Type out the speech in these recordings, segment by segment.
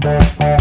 Bye.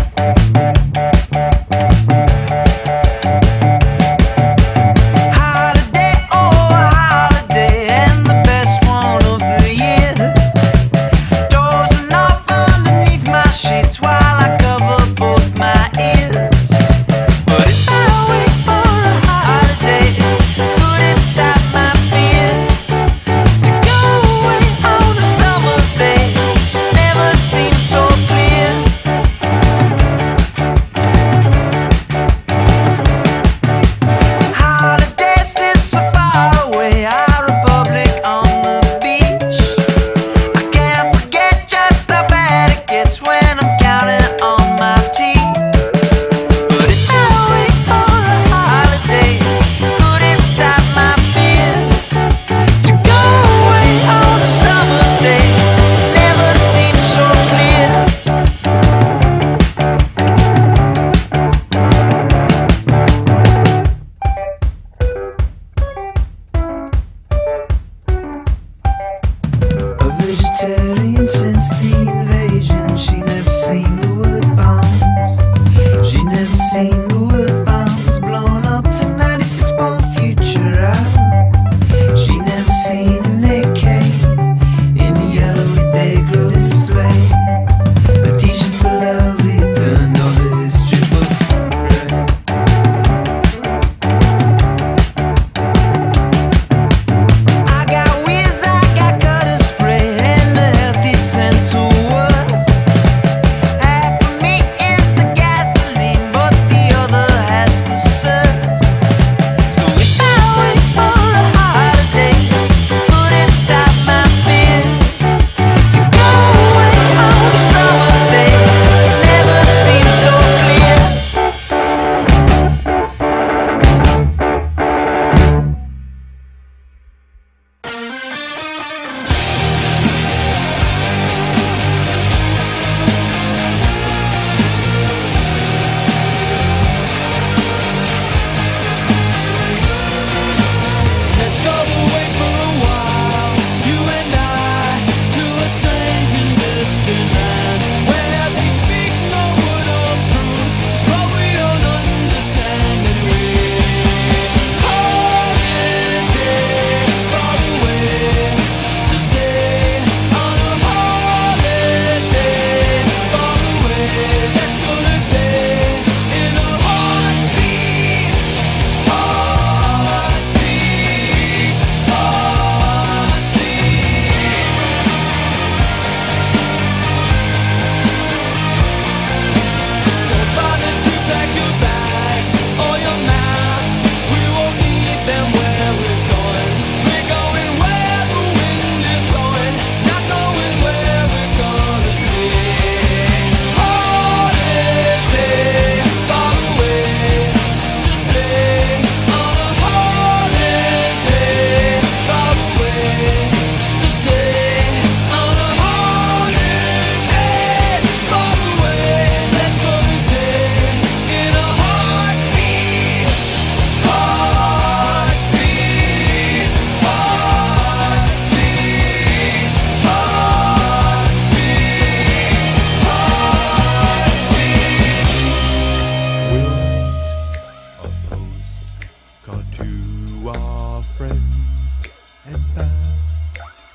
to our friends and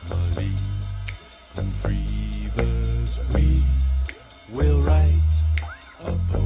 family and grieve us. We will write a book.